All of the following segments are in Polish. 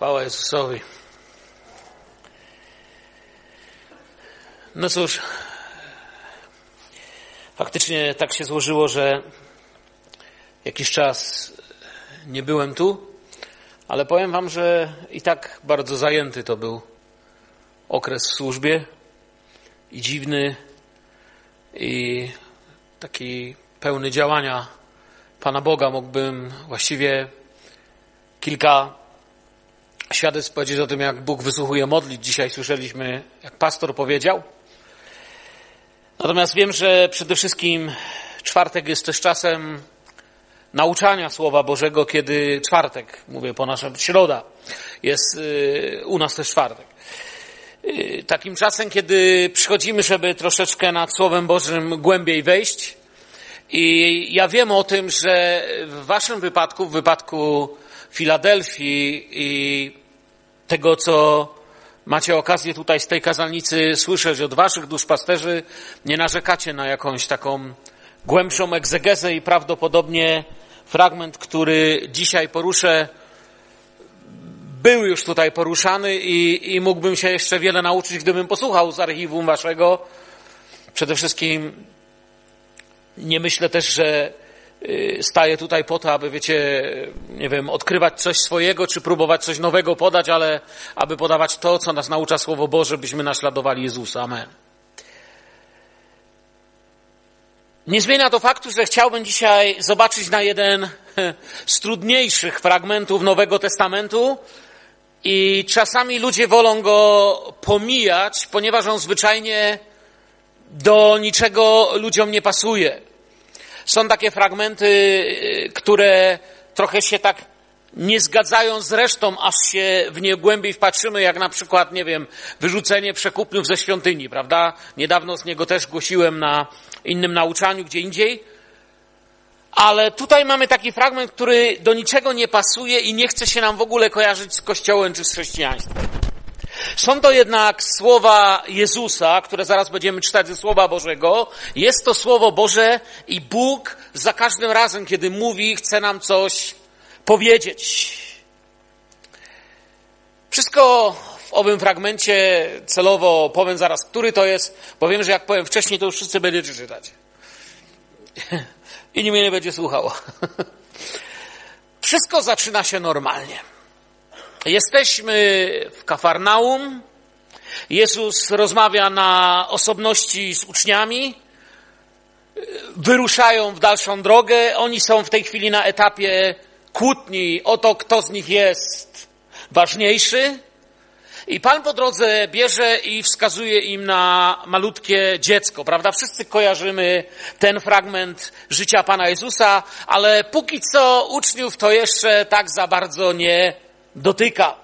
Chwała Jezusowi. No cóż, faktycznie tak się złożyło, że jakiś czas nie byłem tu, ale powiem Wam, że i tak bardzo zajęty to był okres w służbie i dziwny, i taki pełny działania Pana Boga. Mógłbym właściwie kilka świadectw powiedzieć o tym, jak Bóg wysłuchuje modlić. Dzisiaj słyszeliśmy, jak pastor powiedział. Natomiast wiem, że przede wszystkim czwartek jest też czasem nauczania Słowa Bożego, kiedy czwartek, mówię po naszym, środa jest y, u nas też czwartek. Y, takim czasem, kiedy przychodzimy, żeby troszeczkę nad Słowem Bożym głębiej wejść. I ja wiem o tym, że w waszym wypadku, w wypadku Filadelfii i tego, co macie okazję tutaj z tej kazalnicy słyszeć od waszych duszpasterzy, nie narzekacie na jakąś taką głębszą egzegezę i prawdopodobnie fragment, który dzisiaj poruszę, był już tutaj poruszany i, i mógłbym się jeszcze wiele nauczyć, gdybym posłuchał z archiwum waszego. Przede wszystkim nie myślę też, że staję tutaj po to, aby, wiecie, nie wiem, odkrywać coś swojego, czy próbować coś nowego podać, ale aby podawać to, co nas naucza Słowo Boże, byśmy naśladowali Jezusa. Amen. Nie zmienia to faktu, że chciałbym dzisiaj zobaczyć na jeden z trudniejszych fragmentów Nowego Testamentu i czasami ludzie wolą go pomijać, ponieważ on zwyczajnie do niczego ludziom nie pasuje. Są takie fragmenty, y, które trochę się tak nie zgadzają z resztą, aż się w nie głębiej wpatrzymy, jak na przykład, nie wiem, wyrzucenie przekupniów ze świątyni, prawda? Niedawno z niego też głosiłem na innym nauczaniu, gdzie indziej. Ale tutaj mamy taki fragment, który do niczego nie pasuje i nie chce się nam w ogóle kojarzyć z Kościołem czy z chrześcijaństwem. Są to jednak słowa Jezusa, które zaraz będziemy czytać ze Słowa Bożego. Jest to Słowo Boże i Bóg za każdym razem, kiedy mówi, chce nam coś powiedzieć. Wszystko w owym fragmencie celowo powiem zaraz, który to jest, bo wiem, że jak powiem wcześniej, to już wszyscy będziecie czytać. I nikt mnie nie będzie słuchał. Wszystko zaczyna się normalnie. Jesteśmy w Kafarnaum. Jezus rozmawia na osobności z uczniami. Wyruszają w dalszą drogę. Oni są w tej chwili na etapie kłótni o to, kto z nich jest ważniejszy. I Pan po drodze bierze i wskazuje im na malutkie dziecko, prawda? Wszyscy kojarzymy ten fragment życia Pana Jezusa, ale póki co uczniów to jeszcze tak za bardzo nie dotyka.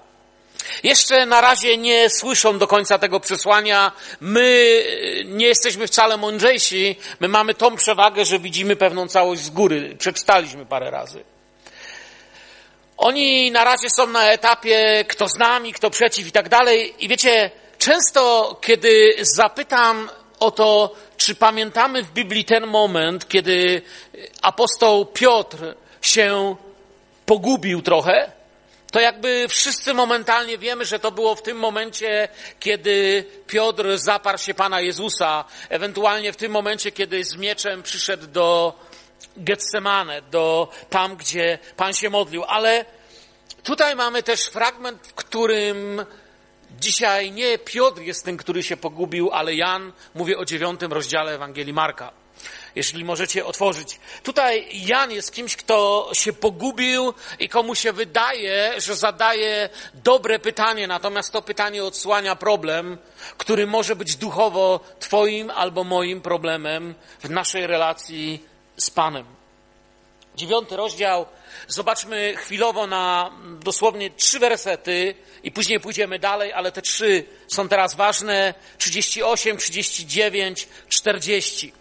Jeszcze na razie nie słyszą do końca tego przesłania. My nie jesteśmy wcale mądrzejsi. My mamy tą przewagę, że widzimy pewną całość z góry. Przeczytaliśmy parę razy. Oni na razie są na etapie kto z nami, kto przeciw i tak dalej. I wiecie, często kiedy zapytam o to, czy pamiętamy w Biblii ten moment, kiedy apostoł Piotr się pogubił trochę, to jakby wszyscy momentalnie wiemy, że to było w tym momencie, kiedy Piotr zaparł się Pana Jezusa, ewentualnie w tym momencie, kiedy z mieczem przyszedł do Getsemane, do tam, gdzie Pan się modlił. Ale tutaj mamy też fragment, w którym dzisiaj nie Piotr jest tym, który się pogubił, ale Jan, mówię o dziewiątym rozdziale Ewangelii Marka jeśli możecie otworzyć. Tutaj Jan jest kimś, kto się pogubił i komu się wydaje, że zadaje dobre pytanie, natomiast to pytanie odsłania problem, który może być duchowo Twoim albo moim problemem w naszej relacji z Panem. Dziewiąty rozdział. Zobaczmy chwilowo na dosłownie trzy wersety i później pójdziemy dalej, ale te trzy są teraz ważne. 38, 39, 40.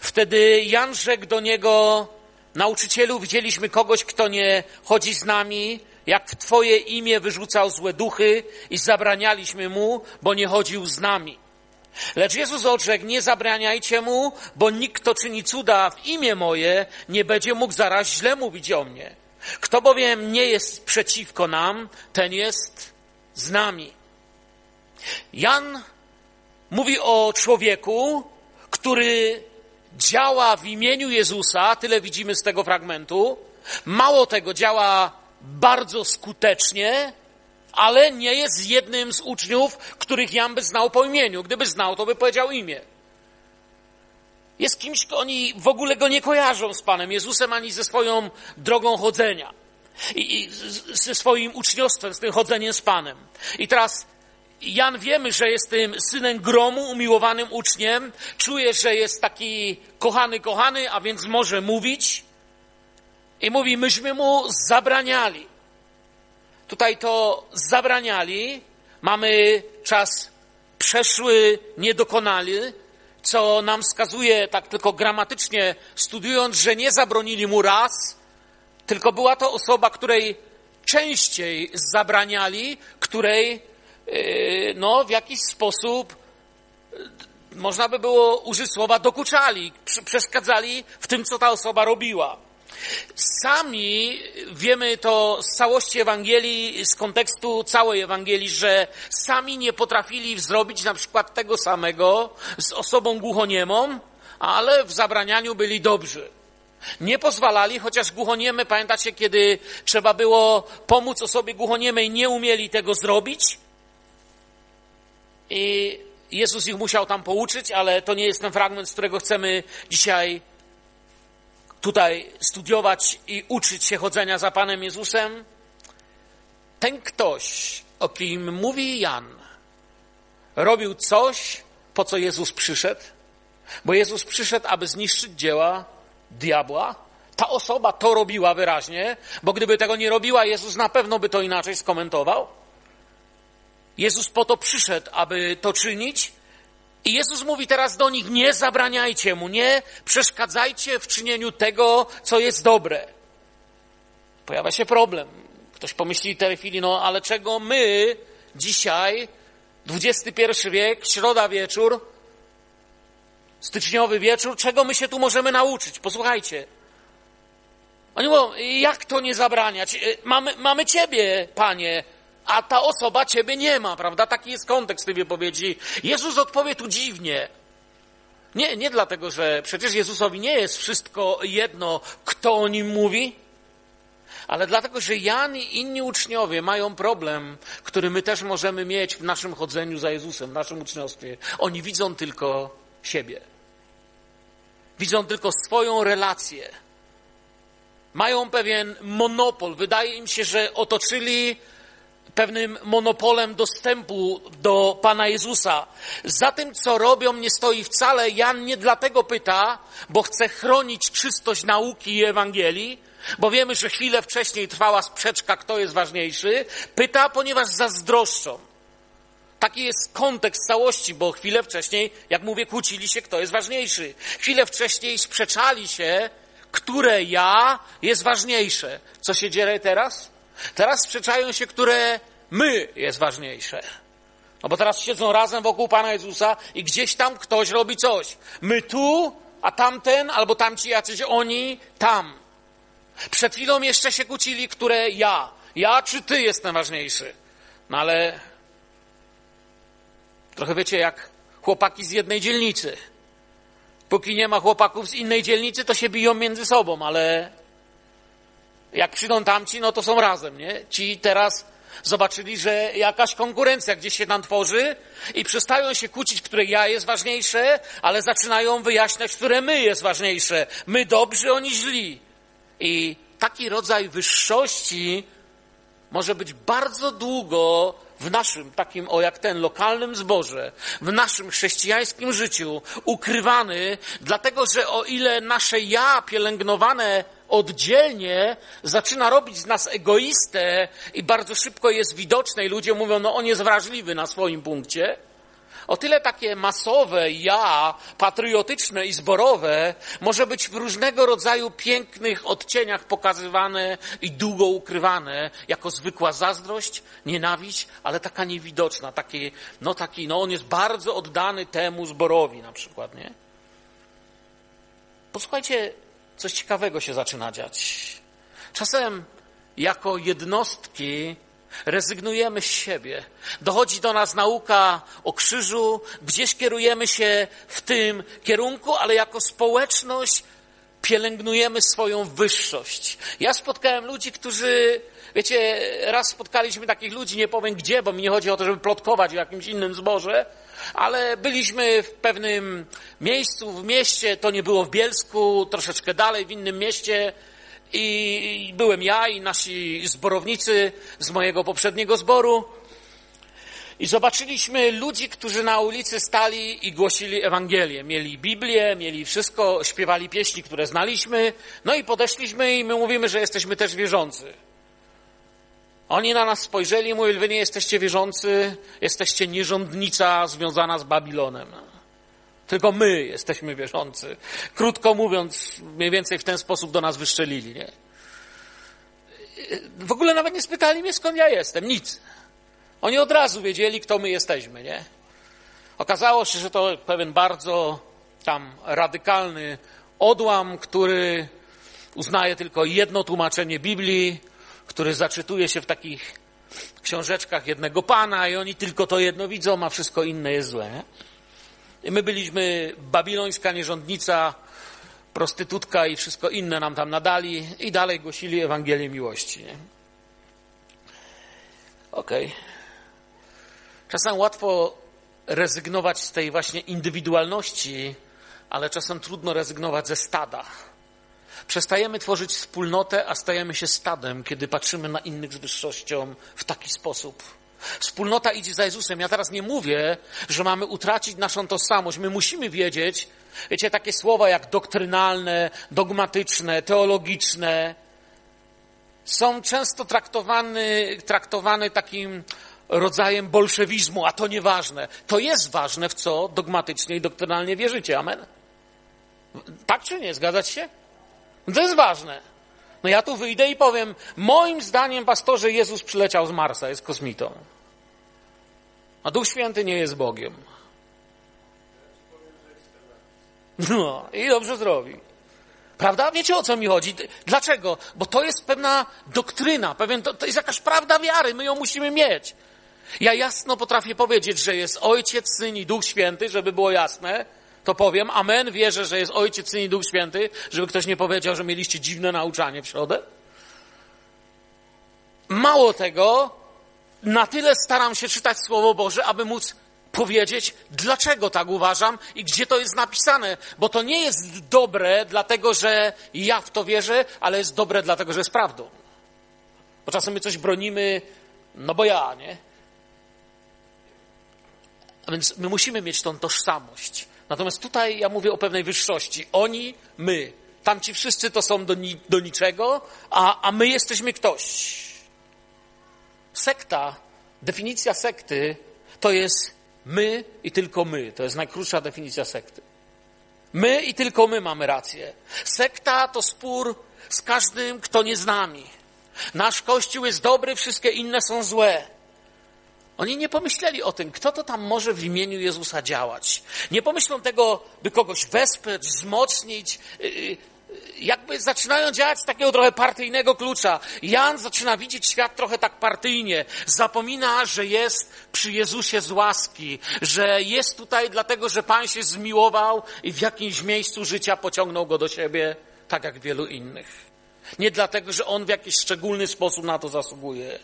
Wtedy Jan rzekł do niego, nauczycielu, widzieliśmy kogoś, kto nie chodzi z nami, jak w Twoje imię wyrzucał złe duchy i zabranialiśmy mu, bo nie chodził z nami. Lecz Jezus odrzekł, nie zabraniajcie mu, bo nikt, kto czyni cuda w imię moje, nie będzie mógł zaraz źle mówić o mnie. Kto bowiem nie jest przeciwko nam, ten jest z nami. Jan mówi o człowieku, który działa w imieniu Jezusa, tyle widzimy z tego fragmentu. Mało tego, działa bardzo skutecznie, ale nie jest jednym z uczniów, których Jan by znał po imieniu. Gdyby znał, to by powiedział imię. Jest kimś, oni w ogóle go nie kojarzą z Panem Jezusem ani ze swoją drogą chodzenia. I, i ze swoim uczniostwem, z tym chodzeniem z Panem. I teraz Jan wiemy, że jest tym synem gromu, umiłowanym uczniem. Czuje, że jest taki kochany, kochany, a więc może mówić. I mówi, myśmy mu zabraniali. Tutaj to zabraniali. Mamy czas przeszły, niedokonały, co nam wskazuje, tak tylko gramatycznie studiując, że nie zabronili mu raz, tylko była to osoba, której częściej zabraniali, której no, w jakiś sposób yy, można by było użyć słowa dokuczali, przeszkadzali w tym, co ta osoba robiła. Sami wiemy to z całości Ewangelii, z kontekstu całej Ewangelii, że sami nie potrafili zrobić na przykład tego samego z osobą głuchoniemą, ale w zabranianiu byli dobrzy. Nie pozwalali, chociaż głuchoniemy, pamiętacie, kiedy trzeba było pomóc osobie głuchoniemej, nie umieli tego zrobić. I Jezus ich musiał tam pouczyć, ale to nie jest ten fragment, z którego chcemy dzisiaj tutaj studiować i uczyć się chodzenia za Panem Jezusem. Ten ktoś, o kim mówi Jan, robił coś, po co Jezus przyszedł, bo Jezus przyszedł, aby zniszczyć dzieła diabła. Ta osoba to robiła wyraźnie, bo gdyby tego nie robiła, Jezus na pewno by to inaczej skomentował. Jezus po to przyszedł, aby to czynić. I Jezus mówi teraz do nich: nie zabraniajcie mu, nie przeszkadzajcie w czynieniu tego, co jest dobre. Pojawia się problem. Ktoś pomyśli w tej chwili, no ale czego my dzisiaj, XXI wiek, środa wieczór, styczniowy wieczór, czego my się tu możemy nauczyć? Posłuchajcie. Oni mówią, jak to nie zabraniać? E, mamy, mamy Ciebie, Panie, a ta osoba Ciebie nie ma, prawda? Taki jest kontekst tej wypowiedzi. Jezus odpowie tu dziwnie. Nie, nie dlatego, że przecież Jezusowi nie jest wszystko jedno, kto o nim mówi, ale dlatego, że Jan i inni uczniowie mają problem, który my też możemy mieć w naszym chodzeniu za Jezusem, w naszym uczniostwie. Oni widzą tylko siebie. Widzą tylko swoją relację. Mają pewien monopol. Wydaje im się, że otoczyli pewnym monopolem dostępu do Pana Jezusa. Za tym, co robią, nie stoi wcale. Jan nie dlatego pyta, bo chce chronić czystość nauki i Ewangelii, bo wiemy, że chwilę wcześniej trwała sprzeczka, kto jest ważniejszy. Pyta, ponieważ zazdroszczą. Taki jest kontekst całości, bo chwilę wcześniej, jak mówię, kłócili się, kto jest ważniejszy. Chwilę wcześniej sprzeczali się, które ja jest ważniejsze. Co się dzieje teraz? Teraz sprzeczają się, które my jest ważniejsze. No bo teraz siedzą razem wokół Pana Jezusa i gdzieś tam ktoś robi coś. My tu, a tamten, albo tamci jacyś oni, tam. Przed chwilą jeszcze się kłócili, które ja. Ja czy ty jestem ważniejszy? No ale Trochę wiecie, jak chłopaki z jednej dzielnicy. Póki nie ma chłopaków z innej dzielnicy, to się biją między sobą, ale jak przyjdą tamci, no to są razem, nie? Ci teraz zobaczyli, że jakaś konkurencja gdzieś się tam tworzy i przestają się kłócić, które ja jest ważniejsze, ale zaczynają wyjaśniać, które my jest ważniejsze. My dobrzy, oni źli. I taki rodzaj wyższości może być bardzo długo w naszym takim, o jak ten, lokalnym zborze, w naszym chrześcijańskim życiu ukrywany, dlatego że o ile nasze ja pielęgnowane oddzielnie zaczyna robić z nas egoistę i bardzo szybko jest widoczne i ludzie mówią, no on jest wrażliwy na swoim punkcie, o tyle takie masowe ja, patriotyczne i zborowe, może być w różnego rodzaju pięknych odcieniach pokazywane i długo ukrywane, jako zwykła zazdrość, nienawiść, ale taka niewidoczna, taki, no taki, no on jest bardzo oddany temu zborowi na przykład, nie? Posłuchajcie, coś ciekawego się zaczyna dziać. Czasem jako jednostki rezygnujemy z siebie. Dochodzi do nas nauka o krzyżu, gdzieś kierujemy się w tym kierunku, ale jako społeczność pielęgnujemy swoją wyższość. Ja spotkałem ludzi, którzy, wiecie, raz spotkaliśmy takich ludzi, nie powiem gdzie, bo mi nie chodzi o to, żeby plotkować o jakimś innym zborze, ale byliśmy w pewnym miejscu, w mieście, to nie było w Bielsku, troszeczkę dalej, w innym mieście, i byłem ja i nasi zborownicy z mojego poprzedniego zboru. I zobaczyliśmy ludzi, którzy na ulicy stali i głosili Ewangelię. Mieli Biblię, mieli wszystko, śpiewali pieśni, które znaliśmy. No i podeszliśmy i my mówimy, że jesteśmy też wierzący. Oni na nas spojrzeli i mówili, wy nie jesteście wierzący, jesteście nierządnica związana z Babilonem. Tylko my jesteśmy wierzący. Krótko mówiąc, mniej więcej w ten sposób do nas wyszczelili, nie? W ogóle nawet nie spytali mnie, skąd ja jestem. Nic. Oni od razu wiedzieli, kto my jesteśmy, nie? Okazało się, że to pewien bardzo tam radykalny odłam, który uznaje tylko jedno tłumaczenie Biblii, który zaczytuje się w takich książeczkach jednego pana i oni tylko to jedno widzą, a wszystko inne jest złe. I my byliśmy babilońska nierządnica, prostytutka i wszystko inne nam tam nadali i dalej głosili Ewangelię miłości. Okej. Okay. Czasem łatwo rezygnować z tej właśnie indywidualności, ale czasem trudno rezygnować ze stada. Przestajemy tworzyć wspólnotę, a stajemy się stadem, kiedy patrzymy na innych z wyższością w taki sposób. Wspólnota idzie za Jezusem. Ja teraz nie mówię, że mamy utracić naszą tożsamość. My musimy wiedzieć, wiecie, takie słowa jak doktrynalne, dogmatyczne, teologiczne są często traktowane, traktowane takim rodzajem bolszewizmu, a to nieważne. To jest ważne, w co dogmatycznie i doktrynalnie wierzycie. Amen? Tak czy nie? Zgadzać się? To jest ważne. No ja tu wyjdę i powiem, moim zdaniem, pastorze, Jezus przyleciał z Marsa, jest kosmitą. A Duch Święty nie jest Bogiem. No, i dobrze zrobi. Prawda? Wiecie o co mi chodzi? Dlaczego? Bo to jest pewna doktryna, pewien, to, to jest jakaś prawda wiary, my ją musimy mieć. Ja jasno potrafię powiedzieć, że jest Ojciec, Syn i Duch Święty, żeby było jasne, to powiem amen, wierzę, że jest Ojciec, Syn i Duch Święty, żeby ktoś nie powiedział, że mieliście dziwne nauczanie w środę. Mało tego, na tyle staram się czytać Słowo Boże, aby móc powiedzieć, dlaczego tak uważam i gdzie to jest napisane, bo to nie jest dobre, dlatego że ja w to wierzę, ale jest dobre, dlatego że jest prawdą. Bo czasem my coś bronimy, no bo ja, nie? A więc my musimy mieć tą tożsamość. Natomiast tutaj ja mówię o pewnej wyższości. Oni, my. Tamci wszyscy to są do, ni do niczego, a, a my jesteśmy ktoś. Sekta, definicja sekty to jest my i tylko my. To jest najkrótsza definicja sekty. My i tylko my mamy rację. Sekta to spór z każdym, kto nie z nami. Nasz kościół jest dobry, wszystkie inne są złe. Oni nie pomyśleli o tym, kto to tam może w imieniu Jezusa działać. Nie pomyślą tego, by kogoś wesprzeć, wzmocnić. Y, y, jakby zaczynają działać z takiego trochę partyjnego klucza. Jan zaczyna widzieć świat trochę tak partyjnie. Zapomina, że jest przy Jezusie z łaski, że jest tutaj dlatego, że Pan się zmiłował i w jakimś miejscu życia pociągnął go do siebie, tak jak wielu innych. Nie dlatego, że on w jakiś szczególny sposób na to zasługuje.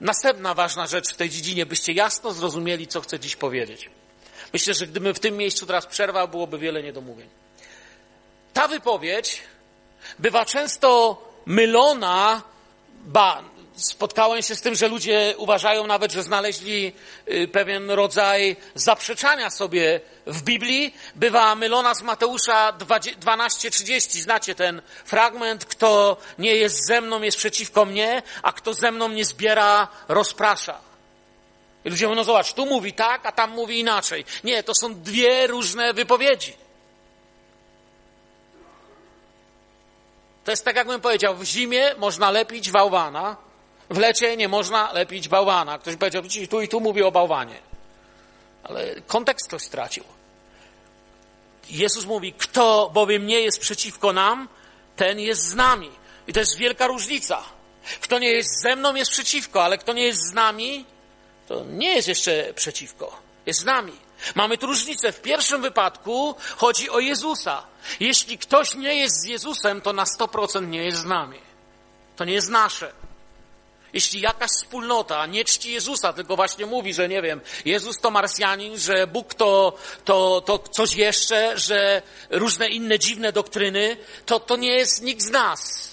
Następna ważna rzecz w tej dziedzinie, byście jasno zrozumieli, co chcę dziś powiedzieć. Myślę, że gdybym w tym miejscu teraz przerwał, byłoby wiele niedomówień. Ta wypowiedź bywa często mylona, ba, spotkałem się z tym, że ludzie uważają nawet, że znaleźli y, pewien rodzaj zaprzeczania sobie w Biblii. Bywa mylona z Mateusza 12:30. Znacie ten fragment, kto nie jest ze mną, jest przeciwko mnie, a kto ze mną nie zbiera, rozprasza. I ludzie mówią, no zobacz, tu mówi tak, a tam mówi inaczej. Nie, to są dwie różne wypowiedzi. To jest tak, jakbym powiedział, w zimie można lepić bałwana, w lecie nie można lepić bałwana. Ktoś powiedział, tu i tu mówi o bałwanie. Ale kontekst ktoś stracił. Jezus mówi, kto bowiem nie jest przeciwko nam, ten jest z nami. I to jest wielka różnica. Kto nie jest ze mną, jest przeciwko, ale kto nie jest z nami, to nie jest jeszcze przeciwko. Jest z nami. Mamy tu różnicę. W pierwszym wypadku chodzi o Jezusa. Jeśli ktoś nie jest z Jezusem, to na 100% nie jest z nami. To nie jest nasze. Jeśli jakaś wspólnota nie czci Jezusa, tylko właśnie mówi, że nie wiem, Jezus to Marsjanin, że Bóg to, to, to coś jeszcze, że różne inne dziwne doktryny, to, to nie jest nikt z nas.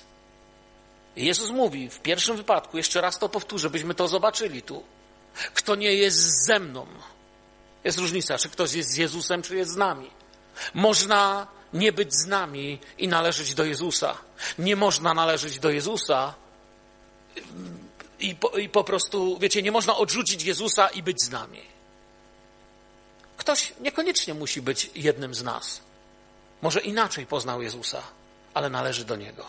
Jezus mówi w pierwszym wypadku, jeszcze raz to powtórzę, byśmy to zobaczyli tu. Kto nie jest ze mną, jest różnica, czy ktoś jest z Jezusem, czy jest z nami. Można nie być z nami i należeć do Jezusa. Nie można należeć do Jezusa i po, i po prostu, wiecie, nie można odrzucić Jezusa i być z nami. Ktoś niekoniecznie musi być jednym z nas. Może inaczej poznał Jezusa, ale należy do Niego.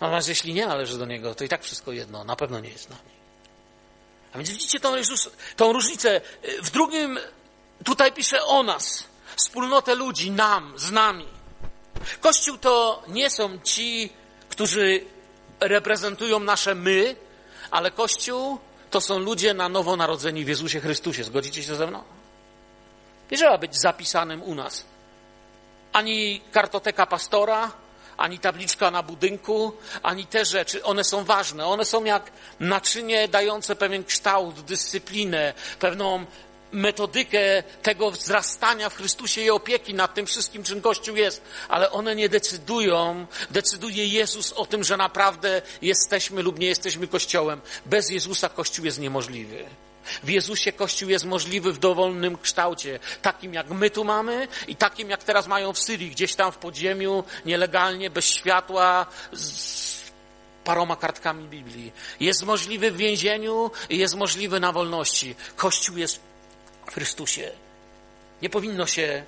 Natomiast jeśli nie należy do Niego, to i tak wszystko jedno, na pewno nie jest z nami. A więc widzicie tą, tą różnicę. W drugim tutaj pisze o nas, wspólnotę ludzi, nam, z nami. Kościół to nie są ci, którzy reprezentują nasze my, ale Kościół to są ludzie na nowo narodzeni w Jezusie Chrystusie. Zgodzicie się ze mną? Nie trzeba być zapisanym u nas. Ani kartoteka pastora, ani tabliczka na budynku, ani te rzeczy. One są ważne. One są jak naczynie dające pewien kształt, dyscyplinę, pewną metodykę tego wzrastania w Chrystusie i opieki nad tym wszystkim, czym Kościół jest, ale one nie decydują, decyduje Jezus o tym, że naprawdę jesteśmy lub nie jesteśmy Kościołem. Bez Jezusa Kościół jest niemożliwy. W Jezusie Kościół jest możliwy w dowolnym kształcie, takim jak my tu mamy i takim jak teraz mają w Syrii, gdzieś tam w podziemiu, nielegalnie, bez światła, z paroma kartkami Biblii. Jest możliwy w więzieniu i jest możliwy na wolności. Kościół jest w Chrystusie. Nie powinno się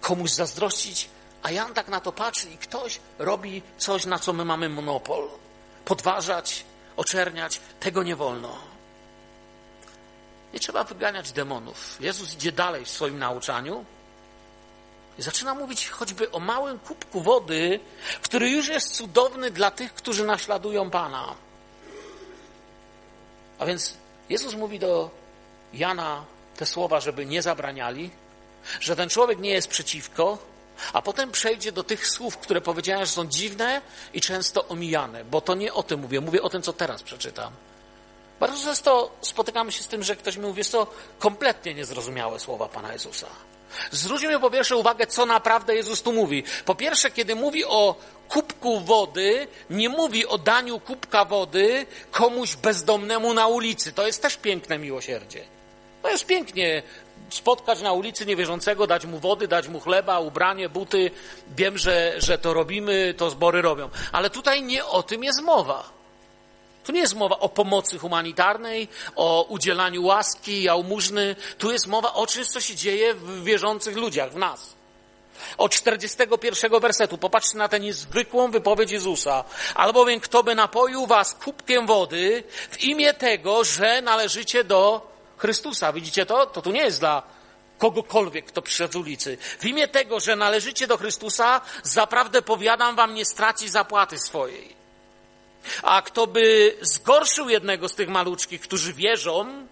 komuś zazdrościć, a Jan tak na to patrzy i ktoś robi coś, na co my mamy monopol. Podważać, oczerniać, tego nie wolno. Nie trzeba wyganiać demonów. Jezus idzie dalej w swoim nauczaniu i zaczyna mówić choćby o małym kubku wody, który już jest cudowny dla tych, którzy naśladują Pana. A więc Jezus mówi do Jana te słowa, żeby nie zabraniali, że ten człowiek nie jest przeciwko, a potem przejdzie do tych słów, które powiedziałem, że są dziwne i często omijane, bo to nie o tym mówię, mówię o tym, co teraz przeczytam. Bardzo często spotykamy się z tym, że ktoś mi mówi, jest to kompletnie niezrozumiałe słowa Pana Jezusa. Zwróćmy po pierwsze uwagę, co naprawdę Jezus tu mówi. Po pierwsze, kiedy mówi o kubku wody, nie mówi o daniu kubka wody komuś bezdomnemu na ulicy. To jest też piękne miłosierdzie. To jest pięknie spotkać na ulicy niewierzącego, dać mu wody, dać mu chleba, ubranie, buty. Wiem, że, że to robimy, to zbory robią. Ale tutaj nie o tym jest mowa. Tu nie jest mowa o pomocy humanitarnej, o udzielaniu łaski, jałmużny. Tu jest mowa o czymś, co się dzieje w wierzących ludziach, w nas. Od 41 wersetu popatrzcie na tę niezwykłą wypowiedź Jezusa. Albowiem kto by napoił was kubkiem wody w imię tego, że należycie do Chrystusa. Widzicie to? To tu nie jest dla kogokolwiek, kto przyszedł z ulicy. W imię tego, że należycie do Chrystusa, zaprawdę powiadam wam, nie straci zapłaty swojej. A kto by zgorszył jednego z tych maluczkich, którzy wierzą,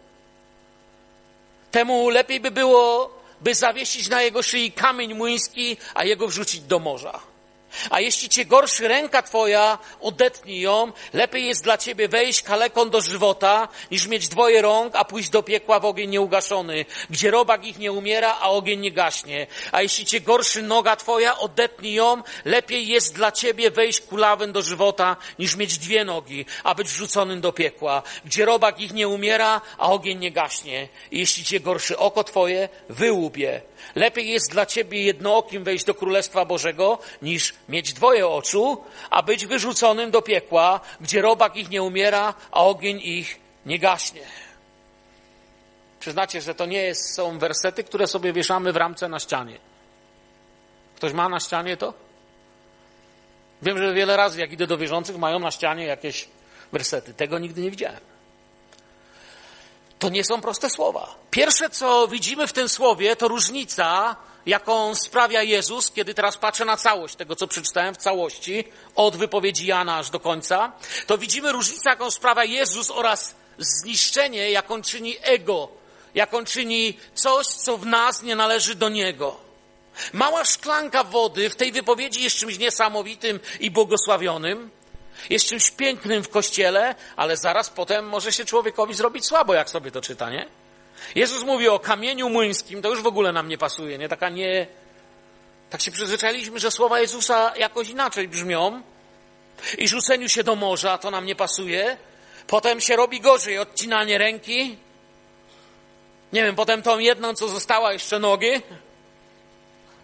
temu lepiej by było, by zawiesić na jego szyi kamień młyński, a jego wrzucić do morza. A jeśli cię gorszy ręka twoja, odetnij ją. Lepiej jest dla ciebie wejść kaleką do żywota, niż mieć dwoje rąk, a pójść do piekła w ogień nieugaszony, gdzie robak ich nie umiera, a ogień nie gaśnie. A jeśli cię gorszy noga twoja, odetnij ją. Lepiej jest dla ciebie wejść kulawem do żywota, niż mieć dwie nogi, a być wrzuconym do piekła, gdzie robak ich nie umiera, a ogień nie gaśnie. I jeśli cię gorszy oko twoje, wyłup je. Lepiej jest dla ciebie jednookim wejść do Królestwa Bożego, niż mieć dwoje oczu, a być wyrzuconym do piekła, gdzie robak ich nie umiera, a ogień ich nie gaśnie. Przyznacie, że to nie jest, są wersety, które sobie wieszamy w ramce na ścianie. Ktoś ma na ścianie to? Wiem, że wiele razy, jak idę do wierzących, mają na ścianie jakieś wersety. Tego nigdy nie widziałem. To nie są proste słowa. Pierwsze, co widzimy w tym słowie, to różnica, jaką sprawia Jezus, kiedy teraz patrzę na całość tego, co przeczytałem w całości, od wypowiedzi Jana aż do końca, to widzimy różnicę, jaką sprawia Jezus oraz zniszczenie, jaką czyni ego, jaką czyni coś, co w nas nie należy do Niego. Mała szklanka wody w tej wypowiedzi jest czymś niesamowitym i błogosławionym, jest czymś pięknym w kościele, ale zaraz potem może się człowiekowi zrobić słabo, jak sobie to czyta, nie? Jezus mówi o kamieniu młyńskim, to już w ogóle nam nie pasuje, nie? Taka nie... Tak się przyzwyczailiśmy, że słowa Jezusa jakoś inaczej brzmią i rzuceniu się do morza, to nam nie pasuje. Potem się robi gorzej, odcinanie ręki. Nie wiem, potem tą jedną, co została, jeszcze nogi.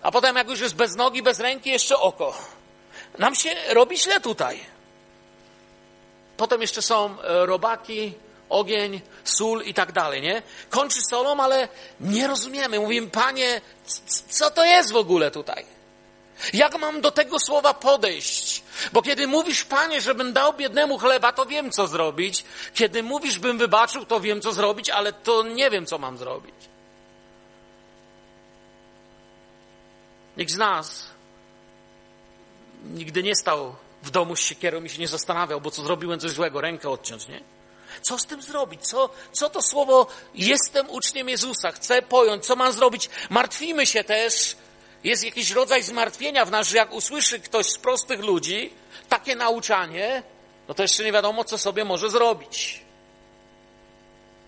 A potem, jak już jest bez nogi, bez ręki, jeszcze oko. Nam się robi źle tutaj. Potem jeszcze są e, robaki, ogień, sól i tak dalej, nie? Kończy solą, ale nie rozumiemy. Mówimy, panie, co to jest w ogóle tutaj? Jak mam do tego słowa podejść? Bo kiedy mówisz, panie, żebym dał biednemu chleba, to wiem, co zrobić. Kiedy mówisz, bym wybaczył, to wiem, co zrobić, ale to nie wiem, co mam zrobić. Nikt z nas nigdy nie stał w domu z siekierą i się nie zastanawiał, bo co zrobiłem coś złego, rękę odciąć, nie? Co z tym zrobić? Co, co to słowo jestem uczniem Jezusa? Chcę pojąć, co mam zrobić? Martwimy się też. Jest jakiś rodzaj zmartwienia w nas, że jak usłyszy ktoś z prostych ludzi takie nauczanie, no to jeszcze nie wiadomo, co sobie może zrobić.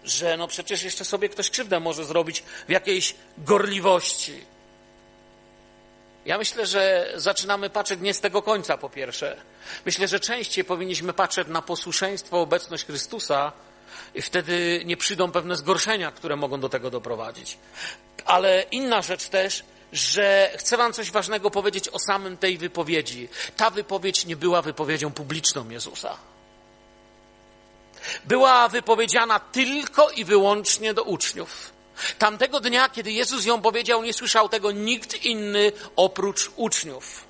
Że no przecież jeszcze sobie ktoś krzywdę może zrobić w jakiejś gorliwości. Ja myślę, że zaczynamy patrzeć nie z tego końca, po pierwsze. Myślę, że częściej powinniśmy patrzeć na posłuszeństwo, obecność Chrystusa i wtedy nie przyjdą pewne zgorszenia, które mogą do tego doprowadzić. Ale inna rzecz też, że chcę Wam coś ważnego powiedzieć o samym tej wypowiedzi. Ta wypowiedź nie była wypowiedzią publiczną Jezusa. Była wypowiedziana tylko i wyłącznie do uczniów. Tamtego dnia, kiedy Jezus ją powiedział, nie słyszał tego nikt inny oprócz uczniów.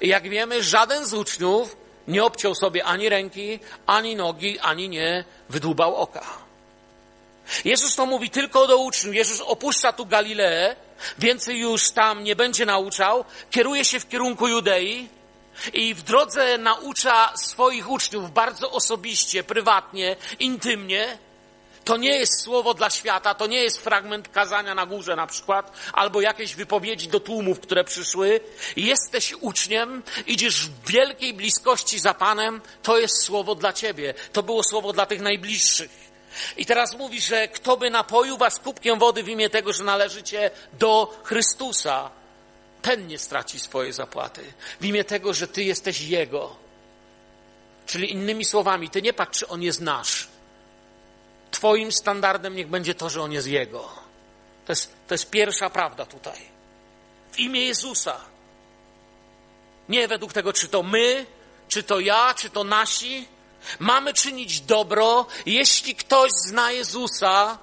Jak wiemy, żaden z uczniów nie obciął sobie ani ręki, ani nogi, ani nie wydłubał oka. Jezus to mówi tylko do uczniów. Jezus opuszcza tu Galileę, więcej już tam nie będzie nauczał, kieruje się w kierunku Judei i w drodze naucza swoich uczniów bardzo osobiście, prywatnie, intymnie. To nie jest słowo dla świata, to nie jest fragment kazania na górze na przykład, albo jakieś wypowiedzi do tłumów, które przyszły. Jesteś uczniem, idziesz w wielkiej bliskości za Panem, to jest słowo dla ciebie. To było słowo dla tych najbliższych. I teraz mówi, że kto by napoił was kubkiem wody w imię tego, że należycie do Chrystusa, ten nie straci swojej zapłaty. W imię tego, że ty jesteś Jego. Czyli innymi słowami, ty nie patrz, czy On jest nasz Twoim standardem niech będzie to, że On jest Jego. To jest, to jest pierwsza prawda tutaj. W imię Jezusa. Nie według tego, czy to my, czy to ja, czy to nasi. Mamy czynić dobro. Jeśli ktoś zna Jezusa,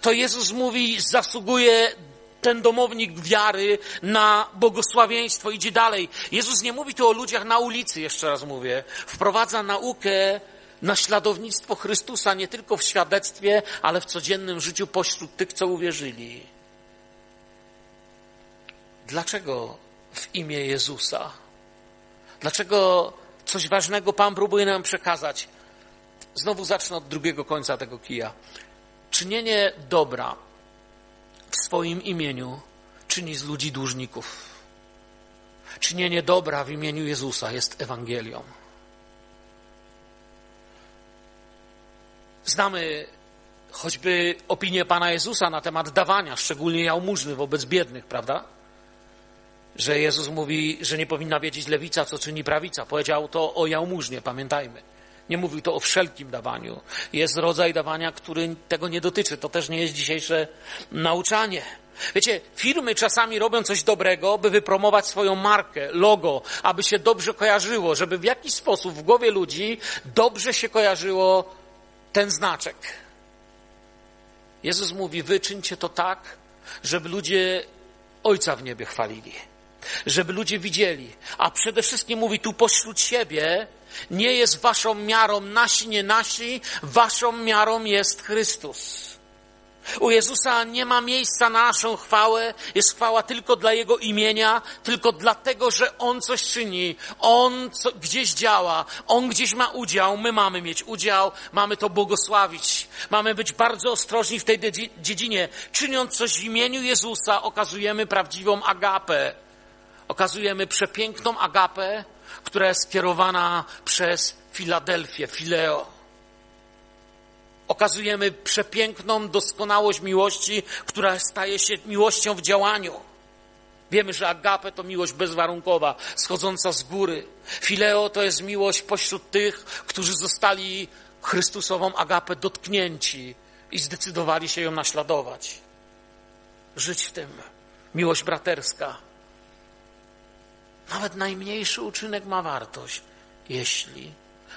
to Jezus mówi, zasługuje ten domownik wiary na błogosławieństwo. Idzie dalej. Jezus nie mówi tu o ludziach na ulicy, jeszcze raz mówię. Wprowadza naukę naśladownictwo Chrystusa nie tylko w świadectwie, ale w codziennym życiu pośród tych, co uwierzyli. Dlaczego w imię Jezusa? Dlaczego coś ważnego Pan próbuje nam przekazać? Znowu zacznę od drugiego końca tego kija. Czynienie dobra w swoim imieniu czyni z ludzi dłużników. Czynienie dobra w imieniu Jezusa jest Ewangelią. Znamy choćby opinię Pana Jezusa na temat dawania, szczególnie jałmużny wobec biednych, prawda? Że Jezus mówi, że nie powinna wiedzieć lewica, co czyni prawica. Powiedział to o jałmużnie, pamiętajmy. Nie mówił to o wszelkim dawaniu. Jest rodzaj dawania, który tego nie dotyczy. To też nie jest dzisiejsze nauczanie. Wiecie, firmy czasami robią coś dobrego, by wypromować swoją markę, logo, aby się dobrze kojarzyło, żeby w jakiś sposób w głowie ludzi dobrze się kojarzyło ten znaczek. Jezus mówi: Wyczyńcie to tak, żeby ludzie Ojca w niebie chwalili, żeby ludzie widzieli. A przede wszystkim mówi tu pośród siebie, nie jest waszą miarą nasi, nie nasi, waszą miarą jest Chrystus. U Jezusa nie ma miejsca na naszą chwałę, jest chwała tylko dla Jego imienia, tylko dlatego, że On coś czyni, On co, gdzieś działa, On gdzieś ma udział, my mamy mieć udział, mamy to błogosławić, mamy być bardzo ostrożni w tej dziedzinie. Czyniąc coś w imieniu Jezusa, okazujemy prawdziwą agapę, okazujemy przepiękną agapę, która jest skierowana przez Filadelfię, Fileo okazujemy przepiękną doskonałość miłości, która staje się miłością w działaniu. Wiemy, że agape to miłość bezwarunkowa, schodząca z góry. Fileo to jest miłość pośród tych, którzy zostali Chrystusową agapę dotknięci i zdecydowali się ją naśladować. Żyć w tym. Miłość braterska. Nawet najmniejszy uczynek ma wartość, jeśli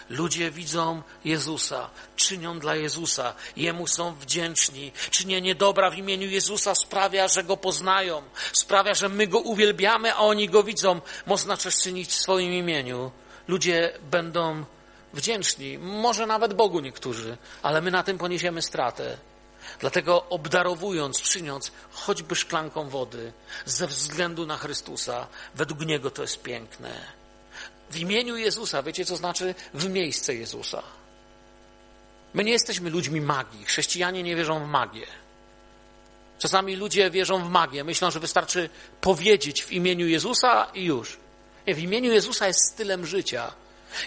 Ludzie widzą Jezusa, czynią dla Jezusa, Jemu są wdzięczni. Czynienie dobra w imieniu Jezusa sprawia, że Go poznają, sprawia, że my Go uwielbiamy, a oni Go widzą. Można coś czynić w swoim imieniu. Ludzie będą wdzięczni, może nawet Bogu niektórzy, ale my na tym poniesiemy stratę. Dlatego obdarowując, czyniąc choćby szklanką wody ze względu na Chrystusa, według Niego to jest piękne w imieniu Jezusa. Wiecie, co znaczy w miejsce Jezusa? My nie jesteśmy ludźmi magii. Chrześcijanie nie wierzą w magię. Czasami ludzie wierzą w magię. Myślą, że wystarczy powiedzieć w imieniu Jezusa i już. Nie, w imieniu Jezusa jest stylem życia.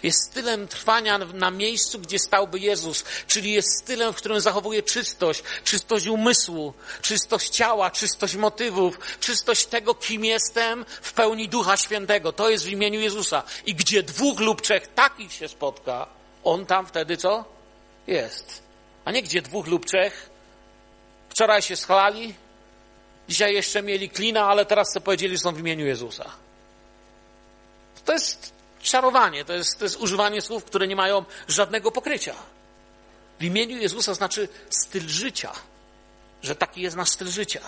Jest stylem trwania na miejscu, gdzie stałby Jezus, czyli jest stylem, w którym zachowuje czystość, czystość umysłu, czystość ciała, czystość motywów, czystość tego, kim jestem w pełni Ducha Świętego. To jest w imieniu Jezusa. I gdzie dwóch lub trzech takich się spotka, on tam wtedy co? Jest. A nie gdzie dwóch lub trzech. Wczoraj się schlali, dzisiaj jeszcze mieli klina, ale teraz sobie powiedzieli, że są w imieniu Jezusa. To jest czarowanie, to jest, to jest używanie słów, które nie mają żadnego pokrycia. W imieniu Jezusa znaczy styl życia, że taki jest nasz styl życia.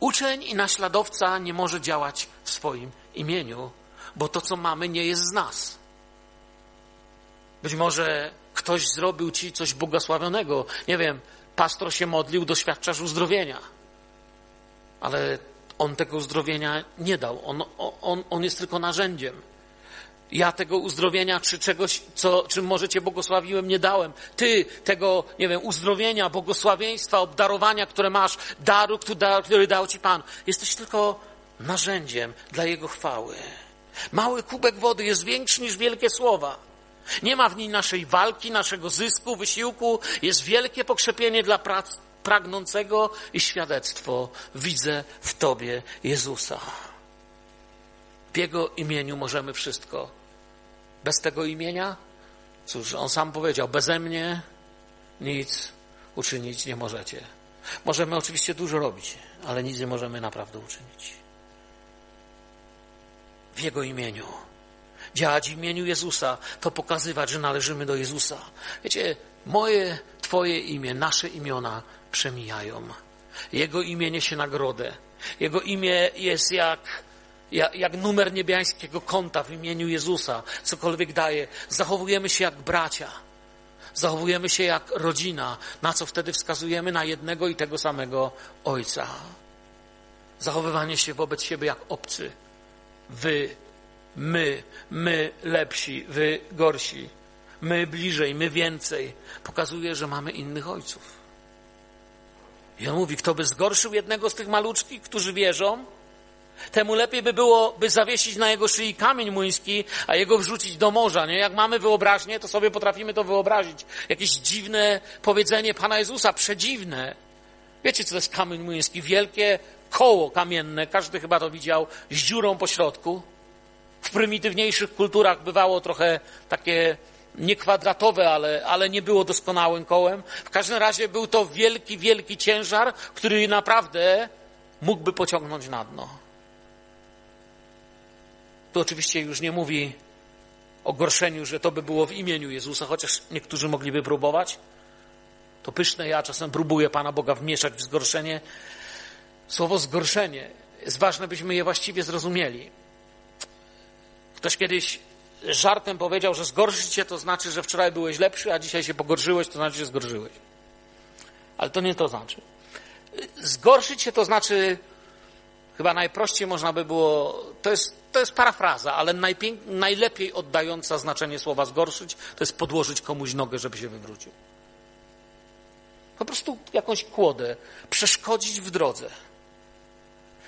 Uczeń i naśladowca nie może działać w swoim imieniu, bo to, co mamy, nie jest z nas. Być może ktoś zrobił ci coś błogosławionego. Nie wiem, pastor się modlił, doświadczasz uzdrowienia. Ale on tego uzdrowienia nie dał. On, on, on jest tylko narzędziem. Ja tego uzdrowienia czy czegoś, co, czym może Cię błogosławiłem, nie dałem. Ty tego, nie wiem, uzdrowienia, błogosławieństwa, obdarowania, które masz, daru, który dał Ci Pan, jesteś tylko narzędziem dla Jego chwały. Mały kubek wody jest większy niż wielkie słowa. Nie ma w niej naszej walki, naszego zysku, wysiłku. Jest wielkie pokrzepienie dla prac, pragnącego i świadectwo widzę w Tobie Jezusa. W Jego imieniu możemy wszystko. Bez tego imienia, cóż, On sam powiedział, beze mnie nic uczynić nie możecie. Możemy oczywiście dużo robić, ale nic nie możemy naprawdę uczynić. W Jego imieniu. Działać w imieniu Jezusa, to pokazywać, że należymy do Jezusa. Wiecie, moje, Twoje imię, nasze imiona przemijają. Jego imię niesie nagrodę. Jego imię jest jak, jak, jak numer niebiańskiego konta w imieniu Jezusa. Cokolwiek daje. Zachowujemy się jak bracia. Zachowujemy się jak rodzina. Na co wtedy wskazujemy? Na jednego i tego samego Ojca. Zachowywanie się wobec siebie jak obcy. Wy, my, my lepsi, wy gorsi. My bliżej, my więcej. Pokazuje, że mamy innych ojców. I on mówi, kto by zgorszył jednego z tych maluczkich, którzy wierzą, temu lepiej by było, by zawiesić na jego szyi kamień młyński, a jego wrzucić do morza, nie? Jak mamy wyobraźnię, to sobie potrafimy to wyobrazić. Jakieś dziwne powiedzenie Pana Jezusa, przedziwne. Wiecie, co to jest kamień młyński? Wielkie koło kamienne, każdy chyba to widział, z dziurą po środku. W prymitywniejszych kulturach bywało trochę takie nie kwadratowe, ale, ale nie było doskonałym kołem. W każdym razie był to wielki, wielki ciężar, który naprawdę mógłby pociągnąć na dno. Tu oczywiście już nie mówi o gorszeniu, że to by było w imieniu Jezusa, chociaż niektórzy mogliby próbować. To pyszne, ja czasem próbuję Pana Boga wmieszać w zgorszenie. Słowo zgorszenie jest ważne, byśmy je właściwie zrozumieli. Ktoś kiedyś żartem powiedział, że zgorszyć się to znaczy, że wczoraj byłeś lepszy, a dzisiaj się pogorszyłeś, to znaczy, że zgorszyłeś. Ale to nie to znaczy. Zgorszyć się to znaczy, chyba najprościej można by było, to jest, to jest parafraza, ale najlepiej oddająca znaczenie słowa zgorszyć, to jest podłożyć komuś nogę, żeby się wywrócił. Po prostu jakąś kłodę, przeszkodzić w drodze.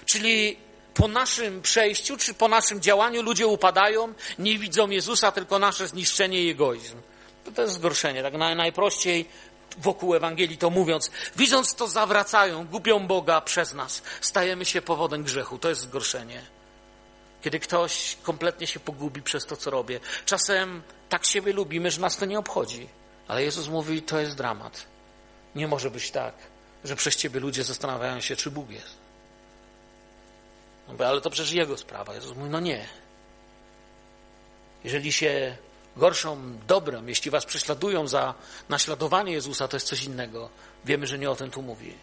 Czyli po naszym przejściu, czy po naszym działaniu ludzie upadają, nie widzą Jezusa, tylko nasze zniszczenie i egoizm. To, to jest zgorszenie, tak najprościej wokół Ewangelii to mówiąc. Widząc to zawracają, gubią Boga przez nas. Stajemy się powodem grzechu. To jest zgorszenie. Kiedy ktoś kompletnie się pogubi przez to, co robię. Czasem tak siebie lubimy, że nas to nie obchodzi. Ale Jezus mówi, to jest dramat. Nie może być tak, że przez ciebie ludzie zastanawiają się, czy Bóg jest. No, ale to przecież Jego sprawa. Jezus mówi, no nie. Jeżeli się gorszą dobrem, jeśli was prześladują za naśladowanie Jezusa, to jest coś innego. Wiemy, że nie o tym tu mówi.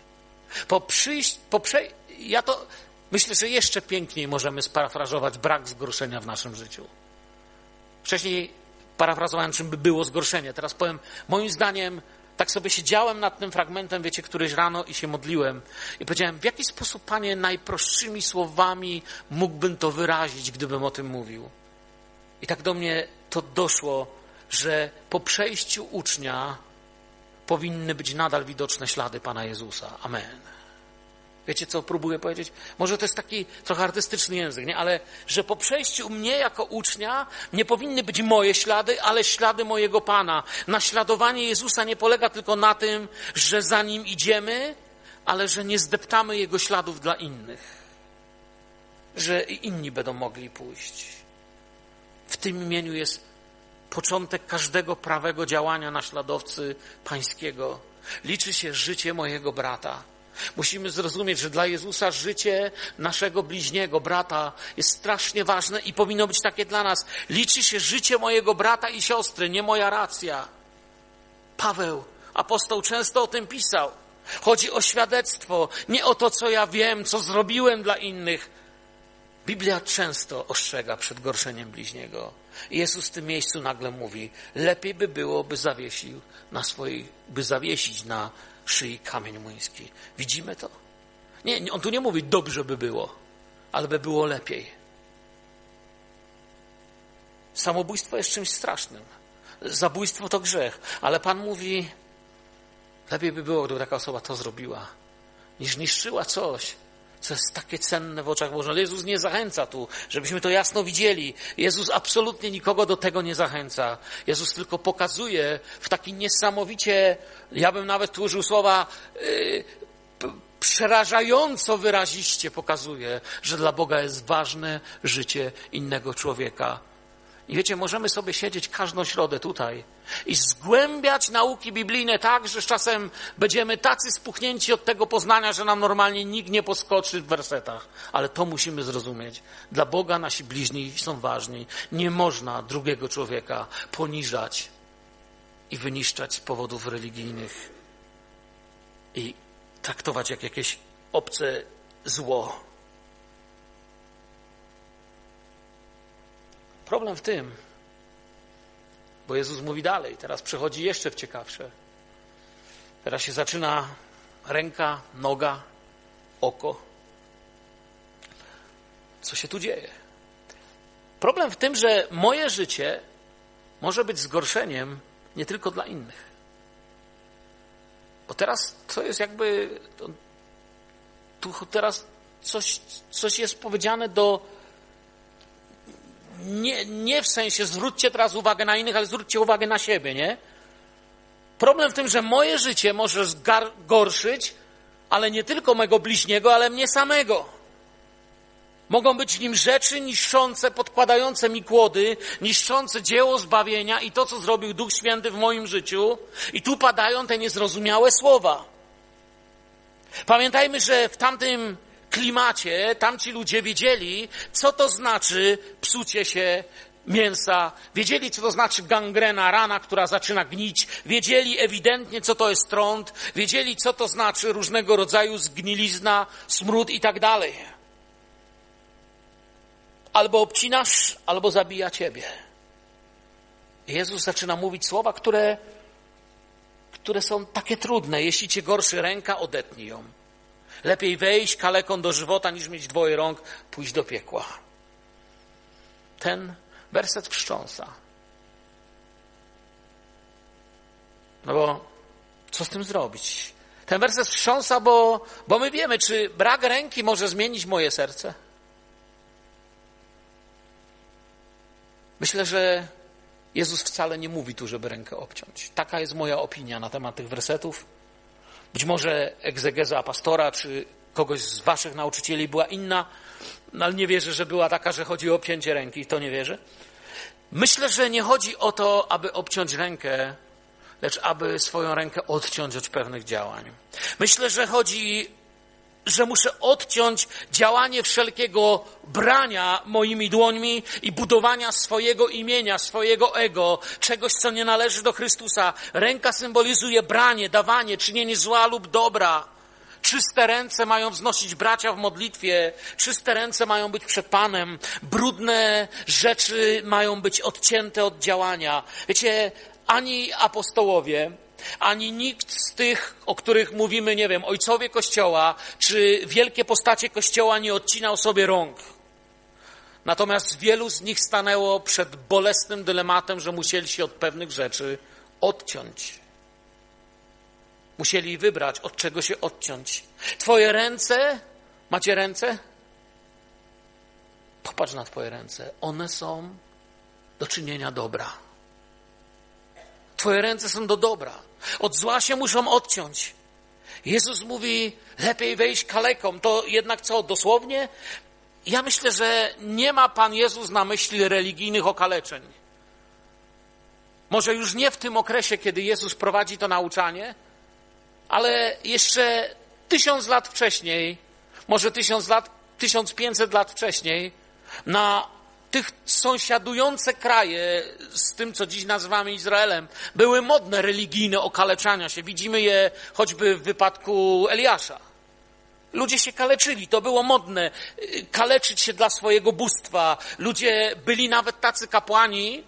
Po przyjść, po prze... ja to myślę, że jeszcze piękniej możemy sparafrazować brak zgorszenia w naszym życiu. Wcześniej parafrazowałem, czym by było zgorszenie. Teraz powiem, moim zdaniem, tak sobie siedziałem nad tym fragmentem, wiecie, któryś rano i się modliłem i powiedziałem, w jaki sposób, Panie, najprostszymi słowami mógłbym to wyrazić, gdybym o tym mówił. I tak do mnie to doszło, że po przejściu ucznia powinny być nadal widoczne ślady Pana Jezusa. Amen. Wiecie, co próbuję powiedzieć? Może to jest taki trochę artystyczny język, nie? Ale że po przejściu mnie jako ucznia nie powinny być moje ślady, ale ślady mojego Pana. Naśladowanie Jezusa nie polega tylko na tym, że za Nim idziemy, ale że nie zdeptamy Jego śladów dla innych. Że i inni będą mogli pójść. W tym imieniu jest początek każdego prawego działania naśladowcy pańskiego. Liczy się życie mojego brata. Musimy zrozumieć, że dla Jezusa życie naszego bliźniego, brata jest strasznie ważne i powinno być takie dla nas. Liczy się życie mojego brata i siostry, nie moja racja. Paweł, apostoł, często o tym pisał. Chodzi o świadectwo, nie o to, co ja wiem, co zrobiłem dla innych. Biblia często ostrzega przed gorszeniem bliźniego. Jezus w tym miejscu nagle mówi, lepiej by było, by zawiesił na swojej, by zawiesić na szyi kamień młyński. Widzimy to? Nie, on tu nie mówi, dobrze by było, ale by było lepiej. Samobójstwo jest czymś strasznym. Zabójstwo to grzech, ale Pan mówi, lepiej by było, gdyby taka osoba to zrobiła, niż niszczyła coś, co jest takie cenne w oczach Bożych. Ale Jezus nie zachęca tu, żebyśmy to jasno widzieli. Jezus absolutnie nikogo do tego nie zachęca. Jezus tylko pokazuje w taki niesamowicie, ja bym nawet tu użył słowa, yy, przerażająco wyraziście pokazuje, że dla Boga jest ważne życie innego człowieka. I wiecie, możemy sobie siedzieć każdą środę tutaj i zgłębiać nauki biblijne tak, że z czasem będziemy tacy spuchnięci od tego poznania, że nam normalnie nikt nie poskoczy w wersetach. Ale to musimy zrozumieć. Dla Boga nasi bliźni są ważni. Nie można drugiego człowieka poniżać i wyniszczać z powodów religijnych i traktować jak jakieś obce zło. Problem w tym, bo Jezus mówi dalej, teraz przechodzi jeszcze w ciekawsze. Teraz się zaczyna ręka, noga, oko. Co się tu dzieje? Problem w tym, że moje życie może być zgorszeniem nie tylko dla innych. Bo teraz to jest jakby. Tu teraz coś, coś jest powiedziane do nie, nie w sensie zwróćcie teraz uwagę na innych, ale zwróćcie uwagę na siebie, nie? Problem w tym, że moje życie może zgorszyć, ale nie tylko mego bliźniego, ale mnie samego. Mogą być nim rzeczy niszczące, podkładające mi kłody, niszczące dzieło zbawienia i to, co zrobił Duch Święty w moim życiu. I tu padają te niezrozumiałe słowa. Pamiętajmy, że w tamtym klimacie tamci ludzie wiedzieli, co to znaczy psucie się mięsa, wiedzieli, co to znaczy gangrena, rana, która zaczyna gnić, wiedzieli ewidentnie, co to jest trąd, wiedzieli, co to znaczy różnego rodzaju zgnilizna, smród i tak dalej. Albo obcinasz, albo zabija ciebie. Jezus zaczyna mówić słowa, które, które są takie trudne. Jeśli cię gorszy ręka, odetnij ją. Lepiej wejść kaleką do żywota, niż mieć dwoje rąk, pójść do piekła. Ten werset wstrząsa. No bo co z tym zrobić? Ten werset wstrząsa, bo, bo my wiemy, czy brak ręki może zmienić moje serce. Myślę, że Jezus wcale nie mówi tu, żeby rękę obciąć. Taka jest moja opinia na temat tych wersetów. Być może egzegeza pastora czy kogoś z waszych nauczycieli była inna, no ale nie wierzę, że była taka, że chodzi o obcięcie ręki. To nie wierzę. Myślę, że nie chodzi o to, aby obciąć rękę, lecz aby swoją rękę odciąć od pewnych działań. Myślę, że chodzi że muszę odciąć działanie wszelkiego brania moimi dłońmi i budowania swojego imienia, swojego ego, czegoś, co nie należy do Chrystusa. Ręka symbolizuje branie, dawanie, czynienie zła lub dobra. Czyste ręce mają wznosić bracia w modlitwie, czyste ręce mają być przed Panem, brudne rzeczy mają być odcięte od działania. Wiecie, ani apostołowie, ani nikt z tych, o których mówimy, nie wiem, ojcowie Kościoła, czy wielkie postacie Kościoła nie odcinał sobie rąk. Natomiast wielu z nich stanęło przed bolesnym dylematem, że musieli się od pewnych rzeczy odciąć. Musieli wybrać, od czego się odciąć. Twoje ręce, macie ręce? Popatrz na Twoje ręce. One są do czynienia dobra. Twoje ręce są do dobra. Od zła się muszą odciąć. Jezus mówi, lepiej wejść kaleką. To jednak co, dosłownie? Ja myślę, że nie ma Pan Jezus na myśli religijnych okaleczeń. Może już nie w tym okresie, kiedy Jezus prowadzi to nauczanie, ale jeszcze tysiąc lat wcześniej, może tysiąc lat, tysiąc pięćset lat wcześniej, na tych sąsiadujące kraje z tym, co dziś nazywamy Izraelem, były modne religijne okaleczania się. Widzimy je choćby w wypadku Eliasza. Ludzie się kaleczyli, to było modne, kaleczyć się dla swojego bóstwa. Ludzie byli nawet tacy kapłani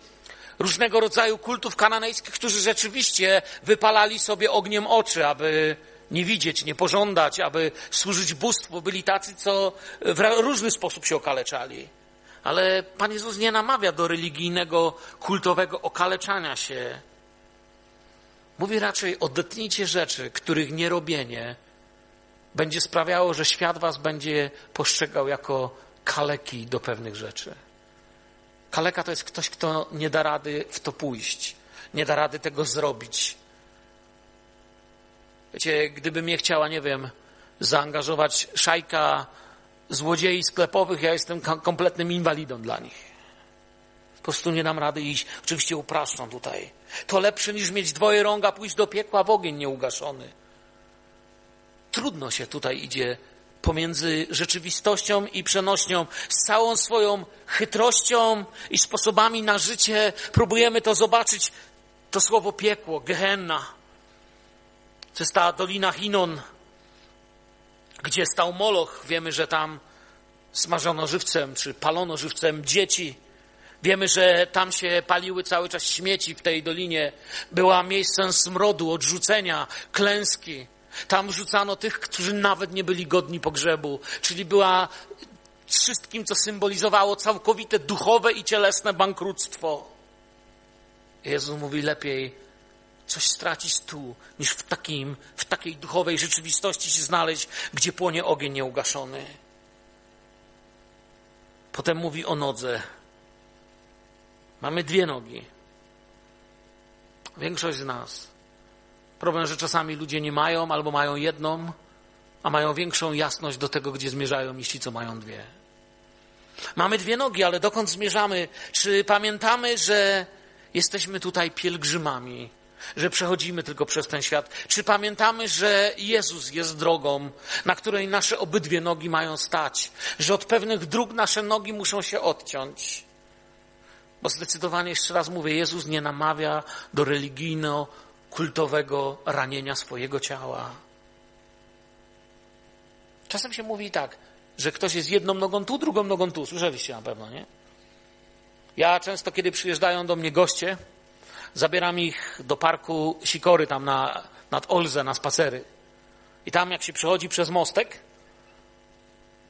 różnego rodzaju kultów kananejskich, którzy rzeczywiście wypalali sobie ogniem oczy, aby nie widzieć, nie pożądać, aby służyć bóstwu. Byli tacy, co w różny sposób się okaleczali. Ale Pan Jezus nie namawia do religijnego, kultowego okaleczania się. Mówi raczej, odetnijcie rzeczy, których nierobienie będzie sprawiało, że świat was będzie postrzegał jako kaleki do pewnych rzeczy. Kaleka to jest ktoś, kto nie da rady w to pójść, nie da rady tego zrobić. Wiecie, gdyby mnie chciała, nie wiem, zaangażować szajka złodziei sklepowych, ja jestem kompletnym inwalidą dla nich. Po prostu nie dam rady iść. Oczywiście upraszczam tutaj. To lepsze niż mieć dwoje rąk, a pójść do piekła w ogień nieugaszony. Trudno się tutaj idzie pomiędzy rzeczywistością i przenośnią. Z całą swoją chytrością i sposobami na życie próbujemy to zobaczyć. To słowo piekło, Gehenna. To jest ta dolina Hinon, gdzie stał Moloch. Wiemy, że tam smażono żywcem, czy palono żywcem dzieci. Wiemy, że tam się paliły cały czas śmieci w tej dolinie. Była miejscem smrodu, odrzucenia, klęski. Tam rzucano tych, którzy nawet nie byli godni pogrzebu, czyli była wszystkim, co symbolizowało całkowite duchowe i cielesne bankructwo. Jezus mówi lepiej coś stracić tu, niż w, takim, w takiej duchowej rzeczywistości się znaleźć, gdzie płonie ogień nieugaszony. Potem mówi o nodze. Mamy dwie nogi. Większość z nas. Problem, że czasami ludzie nie mają albo mają jedną, a mają większą jasność do tego, gdzie zmierzają, ci, co mają dwie. Mamy dwie nogi, ale dokąd zmierzamy? Czy pamiętamy, że jesteśmy tutaj pielgrzymami? Że przechodzimy tylko przez ten świat? Czy pamiętamy, że Jezus jest drogą, na której nasze obydwie nogi mają stać? Że od pewnych dróg nasze nogi muszą się odciąć? Bo zdecydowanie, jeszcze raz mówię, Jezus nie namawia do religijno-kultowego ranienia swojego ciała. Czasem się mówi tak, że ktoś jest jedną nogą tu, drugą nogą tu. Słyszeliście na pewno, nie? Ja często, kiedy przyjeżdżają do mnie goście, zabieram ich do parku Sikory, tam na, nad Olzę, na spacery. I tam jak się przechodzi przez mostek,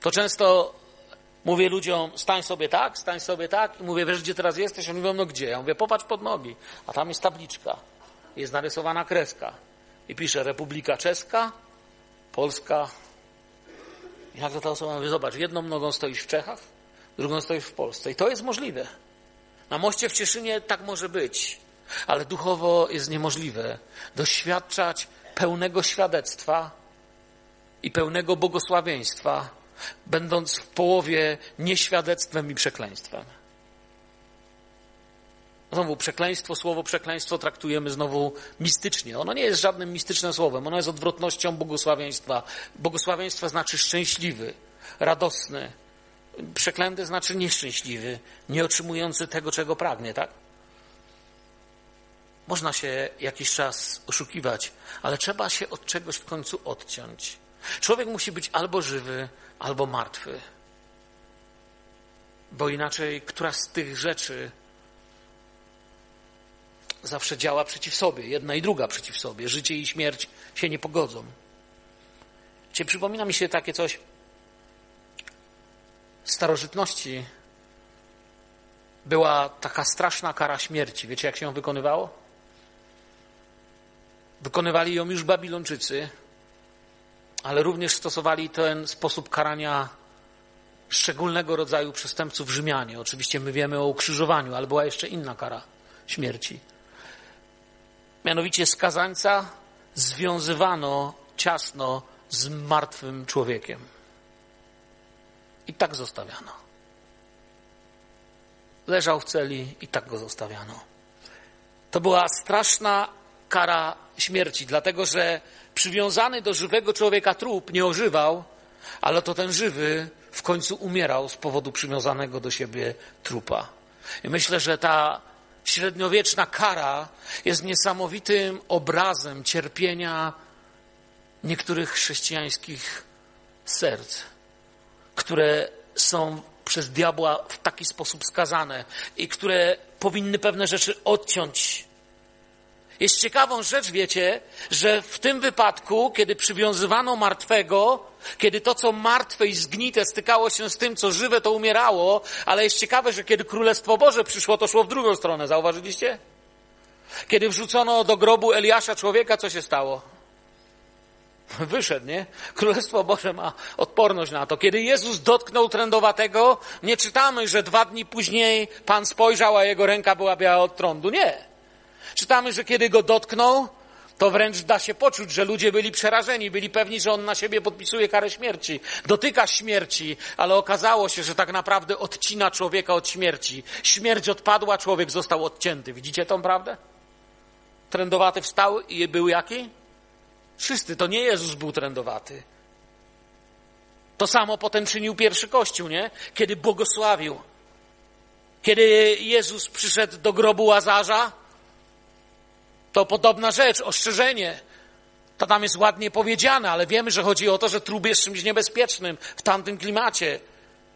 to często mówię ludziom, stań sobie tak, stań sobie tak. I mówię, wiesz gdzie teraz jesteś? Oni mówią, no gdzie? Ja mówię, popatrz pod nogi. A tam jest tabliczka. Jest narysowana kreska. I pisze Republika Czeska, Polska. I nagle ta osoba mówi, zobacz, jedną nogą stoisz w Czechach, drugą stoisz w Polsce. I to jest możliwe. Na moście w Cieszynie tak może być, ale duchowo jest niemożliwe doświadczać pełnego świadectwa i pełnego błogosławieństwa, będąc w połowie nieświadectwem i przekleństwem. Znowu przekleństwo, słowo przekleństwo traktujemy znowu mistycznie. Ono nie jest żadnym mistycznym słowem, ono jest odwrotnością błogosławieństwa. Błogosławieństwo znaczy szczęśliwy, radosny. Przeklęty znaczy nieszczęśliwy, nie otrzymujący tego, czego pragnie, tak? Można się jakiś czas oszukiwać, ale trzeba się od czegoś w końcu odciąć. Człowiek musi być albo żywy, albo martwy. Bo inaczej która z tych rzeczy zawsze działa przeciw sobie, jedna i druga przeciw sobie. Życie i śmierć się nie pogodzą. Cię przypomina mi się takie coś w starożytności była taka straszna kara śmierci. Wiecie, jak się ją wykonywało? Wykonywali ją już Babilończycy, ale również stosowali ten sposób karania szczególnego rodzaju przestępców Rzymianie. Oczywiście my wiemy o ukrzyżowaniu, ale była jeszcze inna kara śmierci. Mianowicie skazańca związywano ciasno z martwym człowiekiem. I tak zostawiano. Leżał w celi i tak go zostawiano. To była straszna kara śmierci, dlatego że przywiązany do żywego człowieka trup nie ożywał, ale to ten żywy w końcu umierał z powodu przywiązanego do siebie trupa. I myślę, że ta średniowieczna kara jest niesamowitym obrazem cierpienia niektórych chrześcijańskich serc, które są przez diabła w taki sposób skazane i które powinny pewne rzeczy odciąć. Jest ciekawą rzecz, wiecie, że w tym wypadku, kiedy przywiązywano martwego, kiedy to, co martwe i zgnite stykało się z tym, co żywe, to umierało, ale jest ciekawe, że kiedy Królestwo Boże przyszło, to szło w drugą stronę. Zauważyliście? Kiedy wrzucono do grobu Eliasza człowieka, co się stało? Wyszedł, nie? Królestwo Boże ma odporność na to. Kiedy Jezus dotknął trędowatego, nie czytamy, że dwa dni później Pan spojrzał, a jego ręka była biała od trądu. Nie. Czytamy, że kiedy go dotknął, to wręcz da się poczuć, że ludzie byli przerażeni, byli pewni, że on na siebie podpisuje karę śmierci, dotyka śmierci, ale okazało się, że tak naprawdę odcina człowieka od śmierci. Śmierć odpadła, człowiek został odcięty. Widzicie tą prawdę? Trędowaty wstał i był jaki? Wszyscy, to nie Jezus był trędowaty. To samo potem czynił pierwszy Kościół, nie? Kiedy błogosławił. Kiedy Jezus przyszedł do grobu Łazarza, to podobna rzecz, ostrzeżenie. To tam jest ładnie powiedziane, ale wiemy, że chodzi o to, że trup jest czymś niebezpiecznym w tamtym klimacie.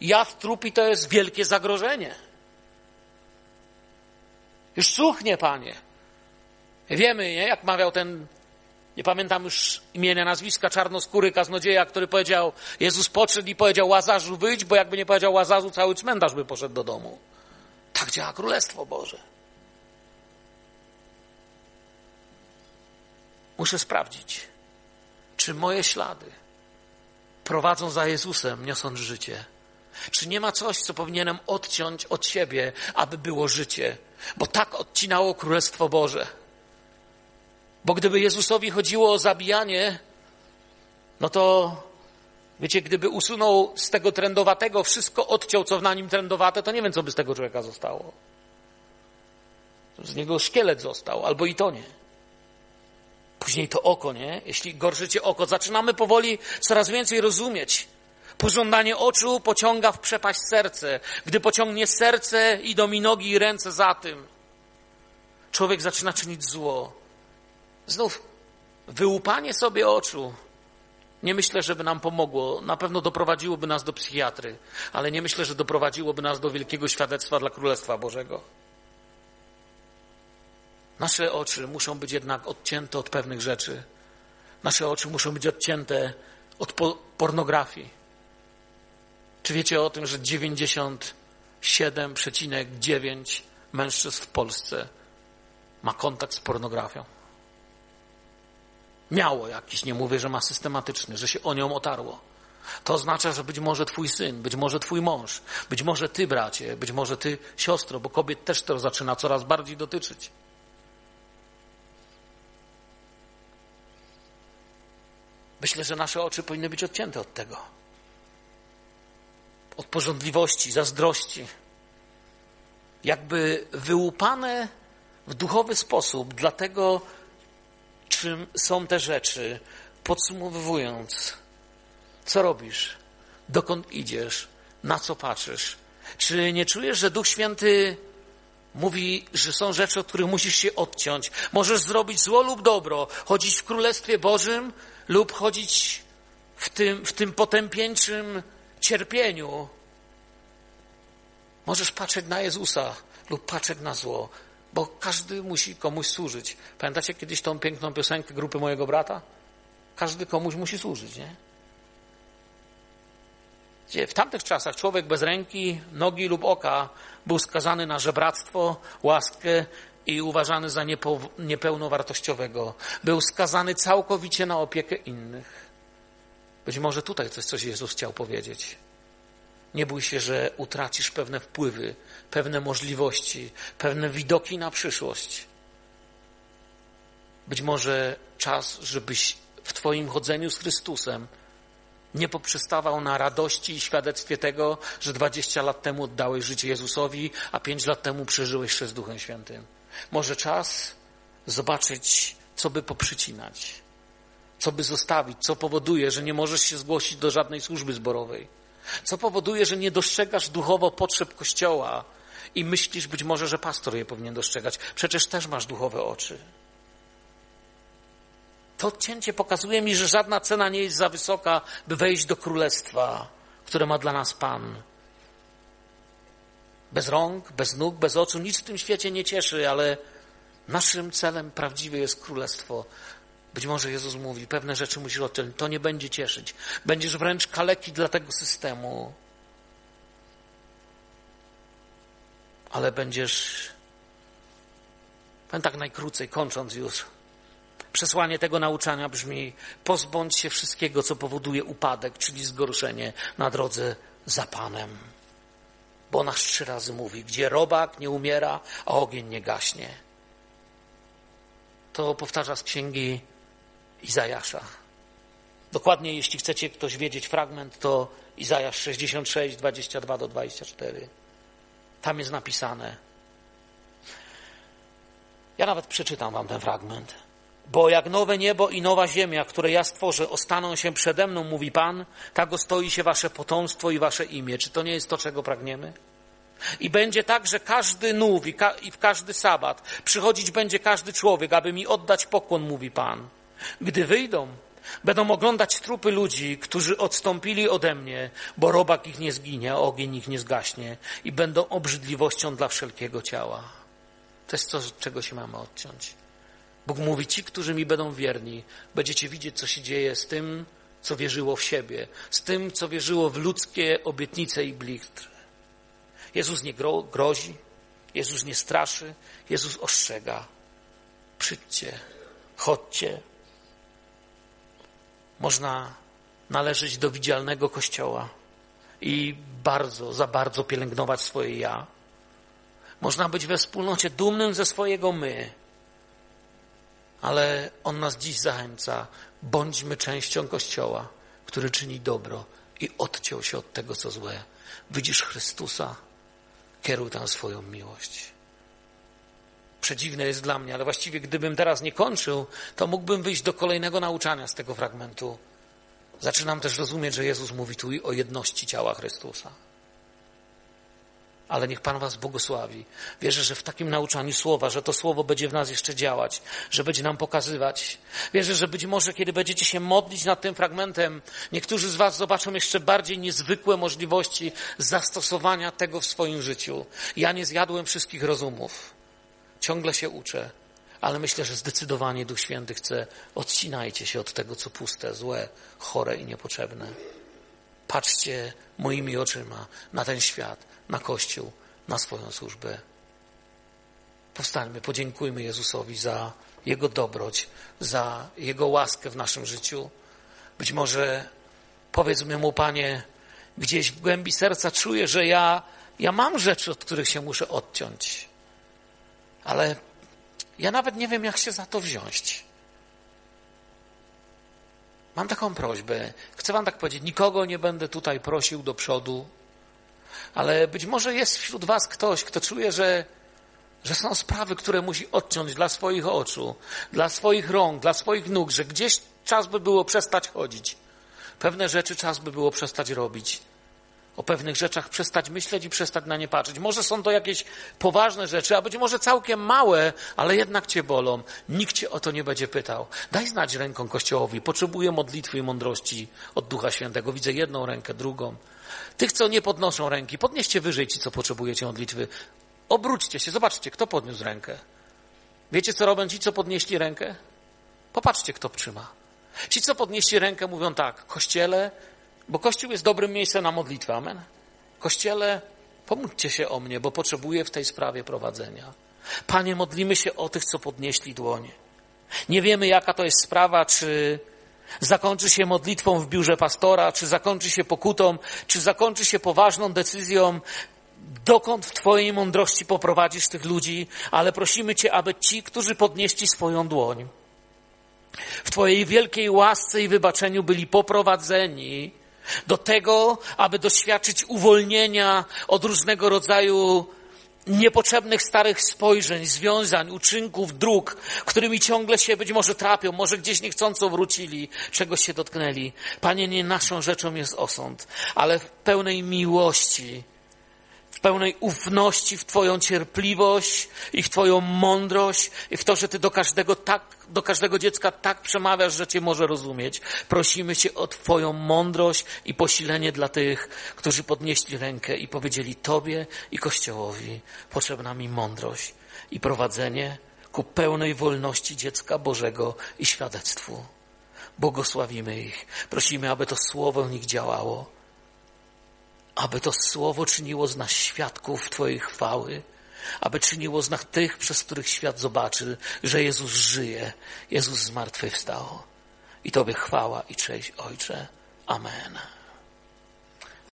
Jad trupi to jest wielkie zagrożenie. Już suchnie, panie. Wiemy, nie? jak mawiał ten, nie pamiętam już imienia, nazwiska, czarnoskóry kaznodzieja, który powiedział, Jezus podszedł i powiedział Łazarzu wyjdź, bo jakby nie powiedział Łazarzu, cały cmentarz by poszedł do domu. Tak działa Królestwo Boże. Muszę sprawdzić, czy moje ślady prowadzą za Jezusem, niosąc życie. Czy nie ma coś, co powinienem odciąć od siebie, aby było życie? Bo tak odcinało Królestwo Boże. Bo gdyby Jezusowi chodziło o zabijanie, no to wiecie, gdyby usunął z tego trendowatego wszystko, odciął, co na nim trendowate, to nie wiem, co by z tego człowieka zostało. Z niego szkielet został, albo i to nie. Później to oko, nie? Jeśli gorszycie oko, zaczynamy powoli coraz więcej rozumieć. Pożądanie oczu pociąga w przepaść serce. Gdy pociągnie serce, idą mi nogi i ręce za tym. Człowiek zaczyna czynić zło. Znów, wyłupanie sobie oczu nie myślę, żeby nam pomogło. Na pewno doprowadziłoby nas do psychiatry, ale nie myślę, że doprowadziłoby nas do wielkiego świadectwa dla Królestwa Bożego. Nasze oczy muszą być jednak odcięte od pewnych rzeczy. Nasze oczy muszą być odcięte od po pornografii. Czy wiecie o tym, że 97,9 mężczyzn w Polsce ma kontakt z pornografią? Miało jakiś, nie mówię, że ma systematyczny, że się o nią otarło. To oznacza, że być może twój syn, być może twój mąż, być może ty, bracie, być może ty, siostro, bo kobiet też to zaczyna coraz bardziej dotyczyć. Myślę, że nasze oczy powinny być odcięte od tego. Od porządliwości, zazdrości. Jakby wyłupane w duchowy sposób, dlatego czym są te rzeczy. Podsumowując, co robisz? Dokąd idziesz? Na co patrzysz? Czy nie czujesz, że Duch Święty mówi, że są rzeczy, od których musisz się odciąć? Możesz zrobić zło lub dobro, chodzić w Królestwie Bożym lub chodzić w tym, w tym potępieńczym cierpieniu. Możesz patrzeć na Jezusa lub patrzeć na zło, bo każdy musi komuś służyć. Pamiętacie kiedyś tą piękną piosenkę grupy mojego brata? Każdy komuś musi służyć, nie? Gdzie w tamtych czasach człowiek bez ręki, nogi lub oka był skazany na żebractwo, łaskę i uważany za niepełnowartościowego. Był skazany całkowicie na opiekę innych. Być może tutaj coś, coś Jezus chciał powiedzieć. Nie bój się, że utracisz pewne wpływy, pewne możliwości, pewne widoki na przyszłość. Być może czas, żebyś w Twoim chodzeniu z Chrystusem nie poprzestawał na radości i świadectwie tego, że 20 lat temu oddałeś życie Jezusowi, a 5 lat temu przeżyłeś się z Duchem Świętym. Może czas zobaczyć, co by poprzycinać, co by zostawić, co powoduje, że nie możesz się zgłosić do żadnej służby zborowej co powoduje, że nie dostrzegasz duchowo potrzeb Kościoła i myślisz być może, że pastor je powinien dostrzegać. Przecież też masz duchowe oczy. To odcięcie pokazuje mi, że żadna cena nie jest za wysoka, by wejść do królestwa, które ma dla nas Pan. Bez rąk, bez nóg, bez oczu, nic w tym świecie nie cieszy, ale naszym celem prawdziwe jest królestwo. Być może Jezus mówi, pewne rzeczy musisz odciąć, to nie będzie cieszyć. Będziesz wręcz kaleki dla tego systemu. Ale będziesz, powiem tak najkrócej, kończąc już, przesłanie tego nauczania brzmi, pozbądź się wszystkiego, co powoduje upadek, czyli zgorszenie na drodze za Panem. Bo nasz trzy razy mówi, gdzie robak nie umiera, a ogień nie gaśnie. To powtarza z księgi Izajasza. Dokładnie, jeśli chcecie ktoś wiedzieć fragment, to Izajasz 66, 22 do 24. Tam jest napisane. Ja nawet przeczytam wam ten fragment. Bo jak nowe niebo i nowa ziemia, które ja stworzę, ostaną się przede mną, mówi Pan, tak ostoi się wasze potomstwo i wasze imię. Czy to nie jest to, czego pragniemy? I będzie tak, że każdy nów i, ka i w każdy sabat przychodzić będzie każdy człowiek, aby mi oddać pokłon, mówi Pan. Gdy wyjdą, będą oglądać trupy ludzi, którzy odstąpili ode mnie, bo robak ich nie zginie, ogień ich nie zgaśnie i będą obrzydliwością dla wszelkiego ciała. To jest to, czego się mamy odciąć. Bóg mówi, ci, którzy mi będą wierni, będziecie widzieć, co się dzieje z tym, co wierzyło w siebie, z tym, co wierzyło w ludzkie obietnice i blichtry. Jezus nie gro grozi, Jezus nie straszy, Jezus ostrzega. Przyjdźcie, chodźcie, można należeć do widzialnego kościoła i bardzo, za bardzo pielęgnować swoje ja. Można być we wspólnocie dumnym ze swojego my, ale On nas dziś zachęca. Bądźmy częścią Kościoła, który czyni dobro i odciął się od tego, co złe. Widzisz Chrystusa, kieruj tam swoją miłość przedziwne jest dla mnie, ale właściwie gdybym teraz nie kończył, to mógłbym wyjść do kolejnego nauczania z tego fragmentu. Zaczynam też rozumieć, że Jezus mówi tu o jedności ciała Chrystusa. Ale niech Pan Was błogosławi. Wierzę, że w takim nauczaniu słowa, że to słowo będzie w nas jeszcze działać, że będzie nam pokazywać. Wierzę, że być może, kiedy będziecie się modlić nad tym fragmentem, niektórzy z Was zobaczą jeszcze bardziej niezwykłe możliwości zastosowania tego w swoim życiu. Ja nie zjadłem wszystkich rozumów. Ciągle się uczę, Ale myślę, że zdecydowanie Duch Święty chce, odcinajcie się od tego, co puste, złe, chore i niepotrzebne. Patrzcie moimi oczyma na ten świat, na Kościół, na swoją służbę. Powstańmy, podziękujmy Jezusowi za Jego dobroć, za Jego łaskę w naszym życiu. Być może powiedzmy Mu, Panie, gdzieś w głębi serca czuję, że ja, ja mam rzeczy, od których się muszę odciąć. Ale ja nawet nie wiem, jak się za to wziąć. Mam taką prośbę. Chcę Wam tak powiedzieć: nikogo nie będę tutaj prosił do przodu, ale być może jest wśród Was ktoś, kto czuje, że, że są sprawy, które musi odciąć dla swoich oczu, dla swoich rąk, dla swoich nóg, że gdzieś czas by było przestać chodzić. Pewne rzeczy czas by było przestać robić o pewnych rzeczach przestać myśleć i przestać na nie patrzeć. Może są to jakieś poważne rzeczy, a być może całkiem małe, ale jednak cię bolą. Nikt cię o to nie będzie pytał. Daj znać ręką Kościołowi. Potrzebuję modlitwy i mądrości od Ducha Świętego. Widzę jedną rękę, drugą. Tych, co nie podnoszą ręki, podnieście wyżej ci, co potrzebujecie modlitwy. Obróćcie się, zobaczcie, kto podniósł rękę. Wiecie, co robią ci, co podnieśli rękę? Popatrzcie, kto trzyma. Ci, co podnieśli rękę, mówią tak, kościele, bo Kościół jest dobrym miejscem na modlitwę. Amen. Kościele, pomódźcie się o mnie, bo potrzebuję w tej sprawie prowadzenia. Panie, modlimy się o tych, co podnieśli dłonie. Nie wiemy, jaka to jest sprawa, czy zakończy się modlitwą w biurze pastora, czy zakończy się pokutą, czy zakończy się poważną decyzją, dokąd w Twojej mądrości poprowadzisz tych ludzi, ale prosimy Cię, aby ci, którzy podnieśli swoją dłoń, w Twojej wielkiej łasce i wybaczeniu byli poprowadzeni do tego, aby doświadczyć uwolnienia od różnego rodzaju niepotrzebnych starych spojrzeń, związań, uczynków, dróg, którymi ciągle się być może trapią, może gdzieś niechcąco wrócili, czegoś się dotknęli. Panie, nie naszą rzeczą jest osąd, ale w pełnej miłości w pełnej ufności w Twoją cierpliwość i w Twoją mądrość i w to, że Ty do każdego tak, do każdego dziecka tak przemawiasz, że Cię może rozumieć. Prosimy Cię o Twoją mądrość i posilenie dla tych, którzy podnieśli rękę i powiedzieli Tobie i Kościołowi potrzebna mi mądrość i prowadzenie ku pełnej wolności dziecka Bożego i świadectwu. Błogosławimy ich. Prosimy, aby to słowo w nich działało aby to słowo czyniło z nas świadków Twojej chwały, aby czyniło z nas tych, przez których świat zobaczy, że Jezus żyje, Jezus zmartwychwstał. I Tobie chwała i cześć, Ojcze. Amen.